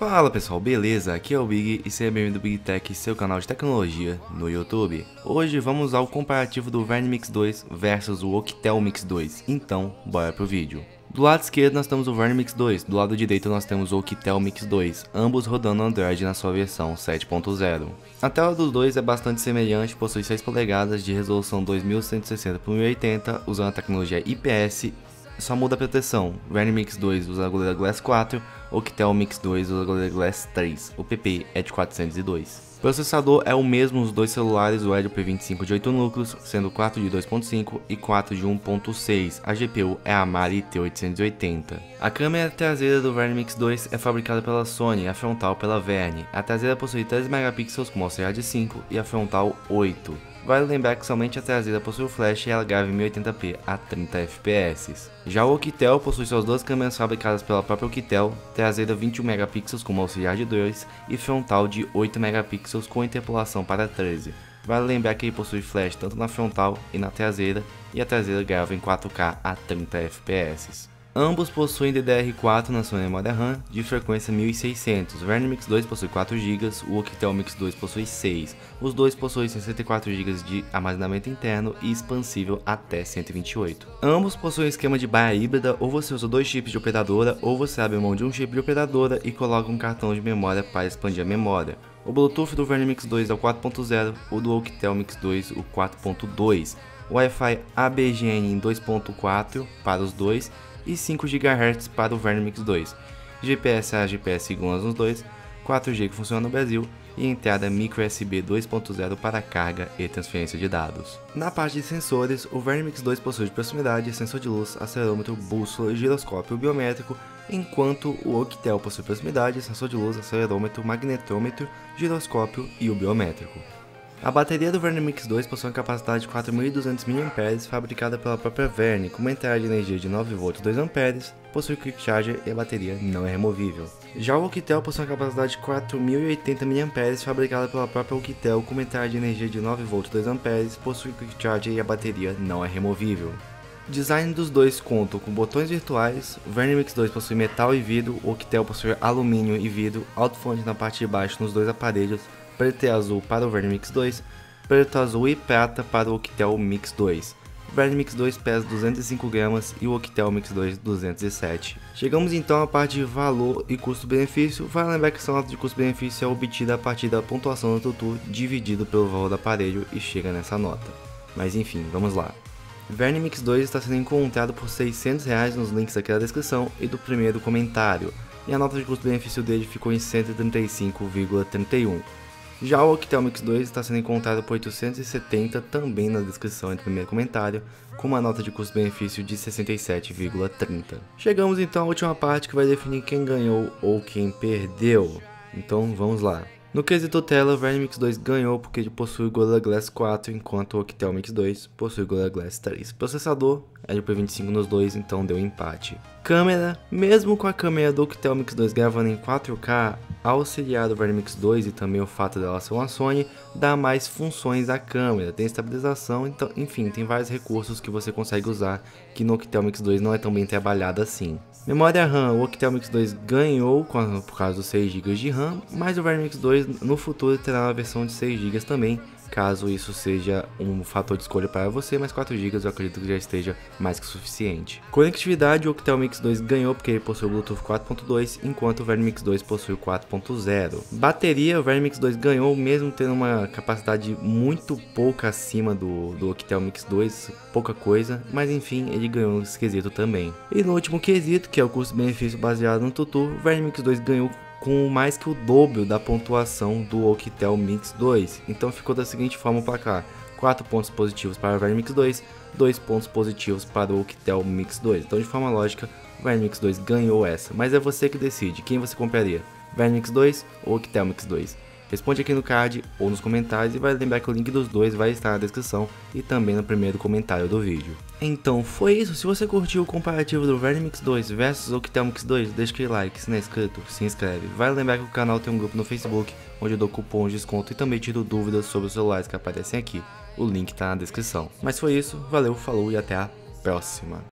Fala pessoal, beleza? Aqui é o Big e seja bem-vindo ao Big Tech, seu canal de tecnologia no YouTube. Hoje vamos ao comparativo do Verne Mix 2 versus o Octel Mix 2, então bora pro vídeo. Do lado esquerdo nós temos o Verne Mix 2, do lado direito nós temos o Octel Mix 2, ambos rodando Android na sua versão 7.0. A tela dos dois é bastante semelhante, possui 6 polegadas de resolução 2160 x 1080, usando a tecnologia IPS só muda a proteção. Verne Mix 2 usa a Gorilla Glass 4, Octel Mix 2 usa a Gorilla Glass 3, o PP é de 402. O processador é o mesmo nos dois celulares, o Helio P25 de 8 núcleos, sendo 4 de 2.5 e 4 de 1.6. A GPU é a Mali T880. A câmera traseira do Verne Mix 2 é fabricada pela Sony, a frontal pela Verne. A traseira possui 13 megapixels com auxiliar de 5 e a frontal 8. Vale lembrar que somente a traseira possui o flash e ela grava em 1080p a 30 fps. Já o Octel possui suas duas câmeras fabricadas pela própria Octel, traseira 21 megapixels com auxiliar de 2 e frontal de 8 megapixels com interpolação para 13. Vale lembrar que ele possui flash tanto na frontal e na traseira, e a traseira grava em 4K a 30 fps. Ambos possuem DDR4 na sua memória RAM de frequência 1600. O Verne Mix 2 possui 4 GB, o Octel Mix 2 possui 6. Os dois possuem 64 GB de armazenamento interno e expansível até 128. Ambos possuem esquema de baia híbrida, ou você usa dois chips de operadora, ou você abre mão de um chip de operadora e coloca um cartão de memória para expandir a memória. O Bluetooth do Verne Mix 2 é o 4.0, o do Octel Mix 2 o 4.2. Wi-Fi ABGN em 2.4 para os dois e 5 GHz para o Verne Mix 2. GPS a GPS igual nos dois, 4G que funciona no Brasil e entrada micro USB 2.0 para carga e transferência de dados. Na parte de sensores, o Vernimix 2 possui de proximidade, sensor de luz, acelerômetro, bússola, giroscópio biométrico, enquanto o Octel possui proximidade, sensor de luz, acelerômetro, magnetômetro, giroscópio e o biométrico. A bateria do Verne Mix 2 possui uma capacidade de 4.200 mAh, fabricada pela própria Verne, com uma entrada de energia de 9V 2A, possui Quick Charger e a bateria não é removível. Já o Octel possui uma capacidade de 4.080 mAh, fabricada pela própria Octel, com uma entrada de energia de 9V 2A, possui Quick Charger e a bateria não é removível. Design dos dois contam com botões virtuais, o Verne Mix 2 possui metal e vidro, o Octel possui alumínio e vidro, alto-falante na parte de baixo nos dois aparelhos, preto e azul para o Verne Mix 2, preto, azul e prata para o Octel Mix 2. O Verne Mix 2 pesa 205 gramas e o Octel Mix 2 207. Chegamos então à parte de valor e custo-benefício. Vale lembrar que essa nota de custo-benefício é obtida a partir da pontuação do Tutu dividido pelo valor do aparelho e chega nessa nota. Mas enfim, vamos lá. Verne Mix 2 está sendo encontrado por 600 reais nos links aqui descrição e do primeiro comentário, e a nota de custo-benefício dele ficou em 135,31. Já o Octel Mix 2 está sendo encontrado por 870 também na descrição no primeiro comentário, com uma nota de custo-benefício de 67,30. Chegamos então à última parte que vai definir quem ganhou ou quem perdeu. Então vamos lá. No quesito tela, o Vermix 2 ganhou porque ele possui Gorilla Glass 4, enquanto o Octel Mix 2 possui Gorilla Glass 3. Processador, LP25 nos dois, então deu empate. Câmera, mesmo com a câmera do Octel Mix 2 gravando em 4K, auxiliar o Vermix 2 e também o fato dela ser uma Sony, dá mais funções à câmera, tem estabilização, então, enfim, tem vários recursos que você consegue usar que no Octel Mix 2 não é tão bem trabalhado assim. Memória RAM, o Octel Mix 2 ganhou por causa dos 6 GB de RAM, mas o Vermix 2 depois no futuro terá uma versão de 6 GB também, caso isso seja um fator de escolha para você, mas 4 GB eu acredito que já esteja mais que suficiente. Conectividade, o Octel Mix 2 ganhou porque ele possui o Bluetooth 4.2, enquanto o VerMix 2 possui 4.0. Bateria, o VerMix 2 ganhou, mesmo tendo uma capacidade muito pouca acima do, do Octel Mix 2, pouca coisa, mas enfim, ele ganhou um quesito também. E no último quesito, que é o custo-benefício baseado no Tutu, o Verno 2 ganhou com mais que o dobro da pontuação do Octel Mix 2. Então ficou da seguinte forma o placar: 4 pontos positivos para o Verne Mix 2, 2 pontos positivos para o Octel Mix 2. Então, de forma lógica, o Verne Mix 2 ganhou essa, mas é você que decide quem você compraria: Verne Mix 2 ou Octel Mix 2. Responde aqui no card ou nos comentários e vai lembrar que o link dos dois vai estar na descrição e também no primeiro comentário do vídeo. Então foi isso, se você curtiu o comparativo do Vernimix 2 versus Octel Mix 2, deixa aquele like, se não é inscrito, se inscreve. Vai lembrar que o canal tem um grupo no Facebook, onde eu dou cupom de desconto e também tiro dúvidas sobre os celulares que aparecem aqui. O link tá na descrição. Mas foi isso, valeu, falou e até a próxima.